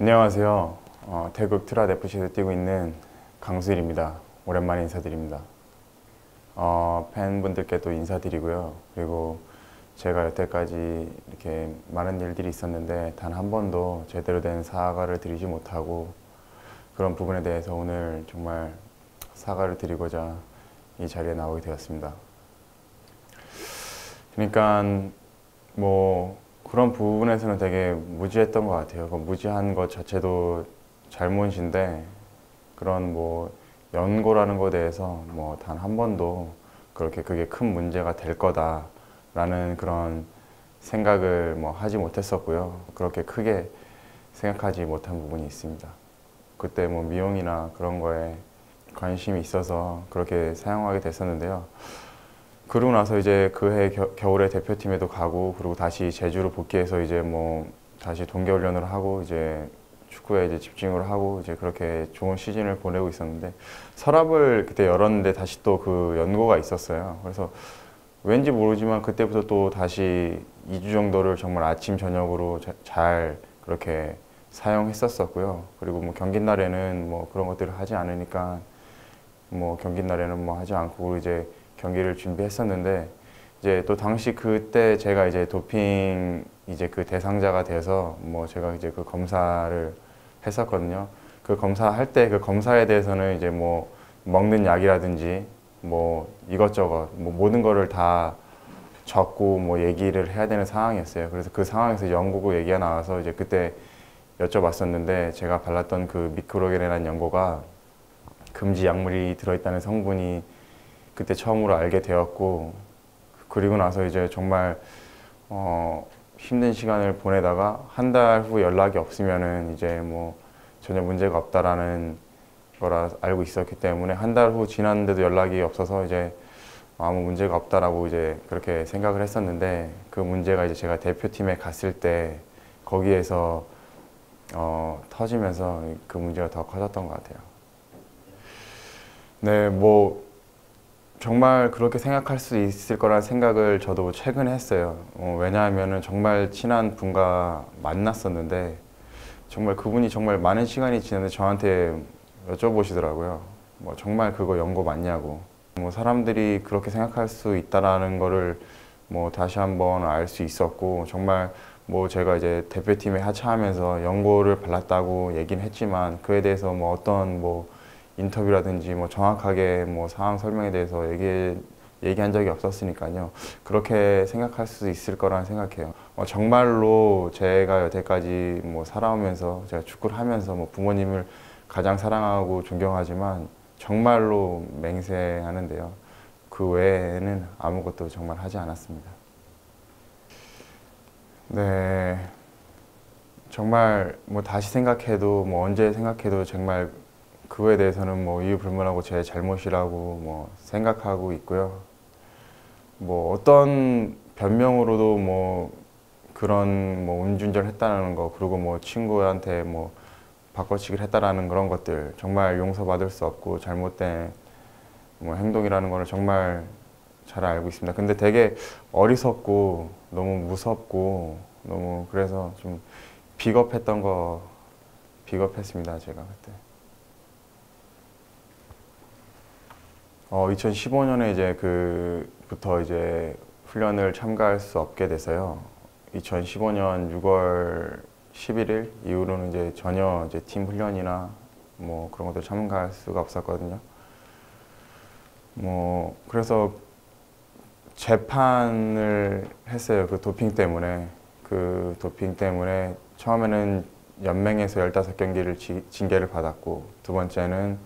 안녕하세요. 어, 태국 트라 FC에서 뛰고 있는 강수일입니다. 오랜만에 인사드립니다. 어, 팬분들께도 인사드리고요. 그리고 제가 여태까지 이렇게 많은 일들이 있었는데 단 한 번도 제대로 된 사과를 드리지 못하고 그런 부분에 대해서 오늘 정말 사과를 드리고자 이 자리에 나오게 되었습니다. 그러니까 뭐 그런 부분에서는 되게 무지했던 것 같아요. 그 무지한 것 자체도 잘못인데 그런 뭐 연고라는 것에 대해서 뭐 단 한 번도 그렇게 그게 큰 문제가 될 거다라는 그런 생각을 뭐 하지 못했었고요. 그렇게 크게 생각하지 못한 부분이 있습니다. 그때 뭐 미용이나 그런 거에 관심이 있어서 그렇게 사용하게 됐었는데요. 그러고 나서 이제 그해 겨울에 대표팀에도 가고 그리고 다시 제주로 복귀해서 이제 뭐 다시 동계훈련을 하고 이제 축구에 이제 집중을 하고 이제 그렇게 좋은 시즌을 보내고 있었는데 서랍을 그때 열었는데 다시 또 그 연고가 있었어요. 그래서 왠지 모르지만 그때부터 또 다시 2주 정도를 정말 아침 저녁으로 자, 잘 그렇게 사용했었었고요. 그리고 뭐 경기 날에는 뭐 그런 것들을 하지 않으니까 뭐 경기 날에는 뭐 하지 않고 이제 경기를 준비했었는데 이제 또 당시 그때 제가 이제 도핑 이제 그 대상자가 돼서 뭐 제가 이제 그 검사를 했었거든요. 그 검사 할 때 그 검사에 대해서는 이제 뭐 먹는 약이라든지 뭐 이것저것 뭐 모든 거를 다 적고 뭐 얘기를 해야 되는 상황이었어요. 그래서 그 상황에서 연고고 얘기가 나와서 이제 그때 여쭤봤었는데 제가 발랐던 그 미크로겐이라는 연고가 금지 약물이 들어있다는 성분이 그때 처음으로 알게 되었고 그리고 나서 이제 정말 어, 힘든 시간을 보내다가 한 달 후 연락이 없으면은 이제 뭐 전혀 문제가 없다라는 거라 알고 있었기 때문에 한 달 후 지났는데도 연락이 없어서 이제 아무 문제가 없다라고 이제 그렇게 생각을 했었는데 그 문제가 이제 제가 대표팀에 갔을 때 거기에서 어, 터지면서 그 문제가 더 커졌던 것 같아요. 네, 뭐 정말 그렇게 생각할 수 있을 거라는 생각을 저도 최근에 했어요. 어, 왜냐하면 정말 친한 분과 만났었는데 정말 그분이 정말 많은 시간이 지났는데 저한테 여쭤보시더라고요. 뭐 정말 그거 연고 맞냐고. 뭐 사람들이 그렇게 생각할 수 있다라는 거를 뭐 다시 한번 알 수 있었고 정말 뭐 제가 이제 대표팀에 하차하면서 연고를 발랐다고 얘기는 했지만 그에 대해서 뭐 어떤 뭐 인터뷰라든지 뭐 정확하게 뭐 상황 설명에 대해서 얘기 얘기한 적이 없었으니까요. 그렇게 생각할 수 있을 거라는 생각해요. 어, 정말로 제가 여태까지 뭐 살아오면서 제가 축구를 하면서 뭐 부모님을 가장 사랑하고 존경하지만 정말로 맹세하는데요. 그 외에는 아무것도 정말 하지 않았습니다. 네. 정말 뭐 다시 생각해도 뭐 언제 생각해도 정말 그거에 대해서는 뭐 이유 불문하고 제 잘못이라고 뭐 생각하고 있고요. 뭐 어떤 변명으로도 뭐 그런 뭐 음주운전 했다는 거 그리고 뭐 친구한테 뭐 바꿔치기를 했다라는 그런 것들 정말 용서받을 수 없고 잘못된 뭐 행동이라는 거를 정말 잘 알고 있습니다. 근데 되게 어리석고 너무 무섭고 너무 그래서 좀 비겁했던 거 비겁했습니다. 제가 그때. 어, 2015년에 이제 그부터 이제 훈련을 참가할 수 없게 돼서요. 2015년 6월 11일 이후로는 이제 전혀 이제 팀 훈련이나 뭐 그런 것들 참가할 수가 없었거든요. 뭐 그래서 재판을 했어요. 그 도핑 때문에 그 도핑 때문에 처음에는 연맹에서 15경기를 지, 징계를 받았고 두 번째는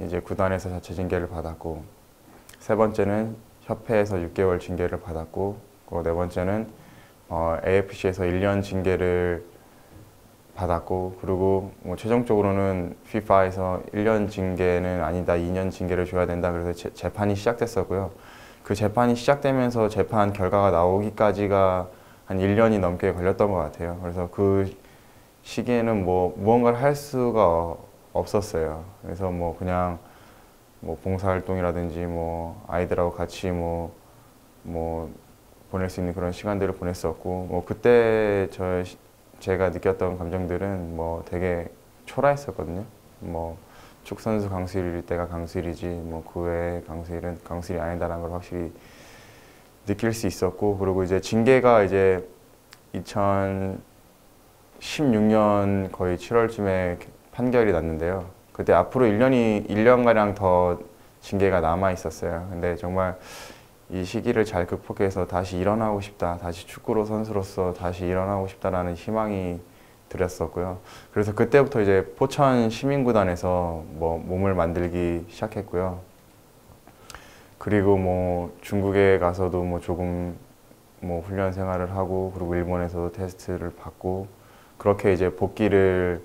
이제 구단에서 자체 징계를 받았고 세 번째는 협회에서 6개월 징계를 받았고 네 번째는 어, AFC에서 1년 징계를 받았고 그리고 뭐 최종적으로는 FIFA에서 1년 징계는 아니다 2년 징계를 줘야 된다 그래서 제, 재판이 시작됐었고요. 그 재판이 시작되면서 재판 결과가 나오기까지가 한 1년이 넘게 걸렸던 것 같아요. 그래서 그 시기에는 뭐 무언가를 할 수가 없었어요. 그래서 뭐 그냥 뭐 봉사활동이라든지 뭐 아이들하고 같이 뭐, 뭐 보낼 수 있는 그런 시간들을 보냈었고 뭐 그때 저 제가 느꼈던 감정들은 뭐 되게 초라했었거든요. 뭐 축선수 강수일일 때가 강수일이지 뭐 그 외에 강수일은 강수일이 아니다라는 걸 확실히 느낄 수 있었고 그리고 이제 징계가 이제 2016년 거의 7월쯤에 판결이 났는데요. 그때 앞으로 1년이 1년가량 더 징계가 남아 있었어요. 근데 정말 이 시기를 잘 극복해서 다시 일어나고 싶다. 다시 축구로 선수로서 다시 일어나고 싶다라는 희망이 들었었고요. 그래서 그때부터 이제 포천 시민구단에서 뭐 몸을 만들기 시작했고요. 그리고 뭐 중국에 가서도 뭐 조금 뭐 훈련 생활을 하고 그리고 일본에서도 테스트를 받고 그렇게 이제 복귀를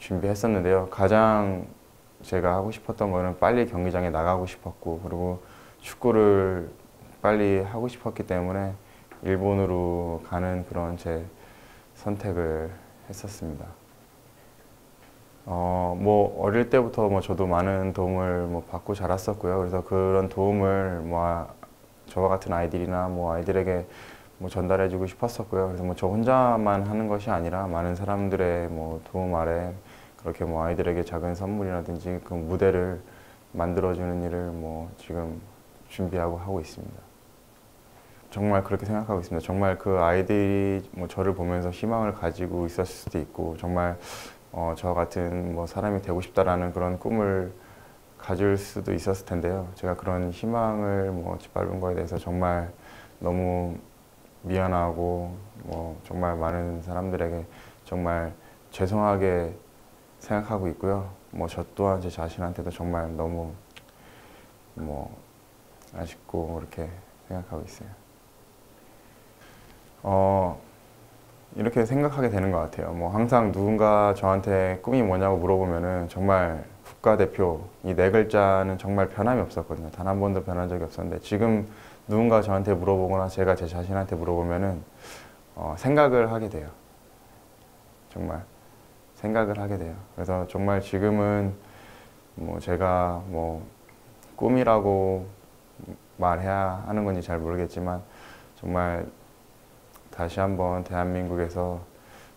준비했었는데요. 가장 제가 하고 싶었던 거는 빨리 경기장에 나가고 싶었고 그리고 축구를 빨리 하고 싶었기 때문에 일본으로 가는 그런 제 선택을 했었습니다. 어, 뭐 어릴 때부터 뭐 저도 많은 도움을 뭐 받고 자랐었고요. 그래서 그런 도움을 뭐 저와 같은 아이들이나 뭐 아이들에게 뭐 전달해주고 싶었었고요. 그래서 뭐 저 혼자만 하는 것이 아니라 많은 사람들의 뭐 도움 아래 그렇게 뭐 아이들에게 작은 선물이라든지 그 무대를 만들어주는 일을 뭐 지금 준비하고 하고 있습니다. 정말 그렇게 생각하고 있습니다. 정말 그 아이들이 뭐 저를 보면서 희망을 가지고 있었을 수도 있고 정말 어, 저 같은 뭐 사람이 되고 싶다라는 그런 꿈을 가질 수도 있었을 텐데요. 제가 그런 희망을 뭐 짓밟은 거에 대해서 정말 너무 미안하고 뭐 정말 많은 사람들에게 정말 죄송하게 생각하고 있고요. 뭐 저 또한 제 자신한테도 정말 너무 뭐 아쉽고 그렇게 생각하고 있어요. 어, 이렇게 생각하게 되는 것 같아요. 뭐 항상 누군가 저한테 꿈이 뭐냐고 물어보면은 정말 국가대표 이 네 글자는 정말 변함이 없었거든요. 단 한 번도 변한 적이 없었는데 지금 누군가 저한테 물어보거나 제가 제 자신한테 물어보면은 어, 생각을 하게 돼요. 정말 생각을 하게 돼요. 그래서 정말 지금은 뭐 제가 뭐 꿈이라고 말해야 하는 건지 잘 모르겠지만 정말 다시 한번 대한민국에서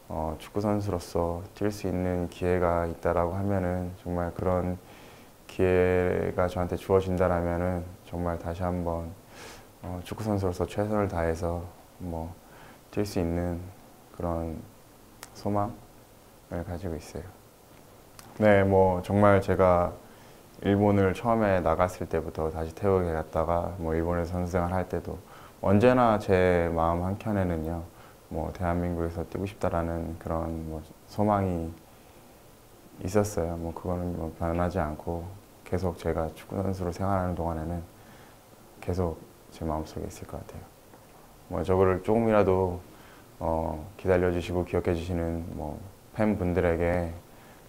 어, 축구 선수로서 뛸 수 있는 기회가 있다라고 하면은 정말 그런 기회가 저한테 주어진다라면은 정말 다시 한번 어, 축구 선수로서 최선을 다해서 뭐 뛸 수 있는 그런 소망을 가지고 있어요. 네, 뭐 정말 제가 일본을 처음에 나갔을 때부터 다시 태국에 갔다가 뭐 일본에서 선수생활 할 때도 언제나 제 마음 한켠에는요, 뭐 대한민국에서 뛰고 싶다라는 그런 뭐 소망이 있었어요. 뭐 그거는 뭐 변하지 않고 계속 제가 축구 선수로 생활하는 동안에는 계속 제 마음속에 있을 것 같아요. 뭐 저거를 조금이라도 어, 기다려 주시고 기억해 주시는 뭐 팬분들에게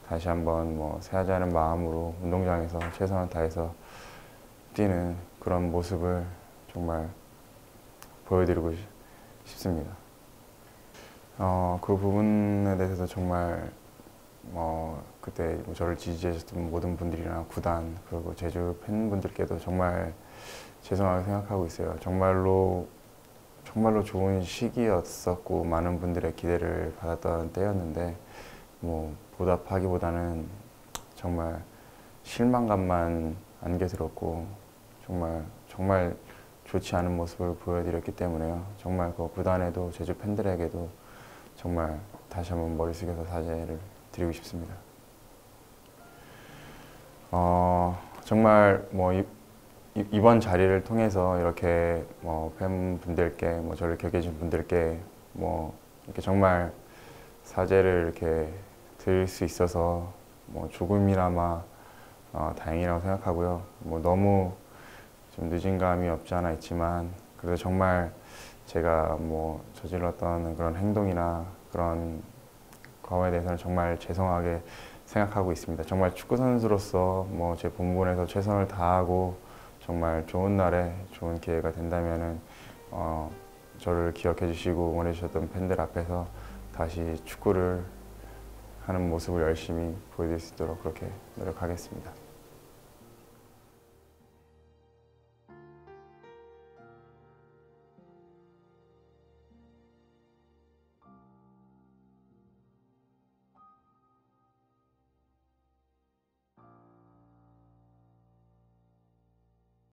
다시 한번 뭐 새하자는 마음으로 운동장에서 최선을 다해서 뛰는 그런 모습을 정말 보여드리고 싶습니다. 어, 그 부분에 대해서 정말 어, 그때 뭐 저를 지지해주셨던 모든 분들이나 구단 그리고 제주 팬분들께도 정말 죄송하게 생각하고 있어요. 정말로 정말로 좋은 시기였었고 많은 분들의 기대를 받았던 때였는데 뭐 보답하기보다는 정말 실망감만 안겨들었고 정말 정말 좋지 않은 모습을 보여드렸기 때문에요. 정말 그 구단에도 제주 팬들에게도 정말 다시 한번 머리 숙여서 사죄를 드리고 싶습니다. 어, 정말 뭐 이, 이번 자리를 통해서 이렇게 뭐 팬분들께 뭐 저를 주신 분들께 뭐 이렇게 정말 사죄를 이렇게 드릴 수 있어서 뭐 조금이나마 어, 다행이라고 생각하고요. 뭐 너무 좀 늦은 감이 없지 않아 있지만 그래도 정말 제가 뭐 저질렀던 그런 행동이나 그런 과거에 대해서는 정말 죄송하게 생각하고 있습니다. 정말 축구 선수로서 뭐 제 본분에서 최선을 다하고 정말 좋은 날에 좋은 기회가 된다면은 어 저를 기억해 주시고 응원해 주셨던 팬들 앞에서 다시 축구를 하는 모습을 열심히 보여드릴 수 있도록 그렇게 노력하겠습니다.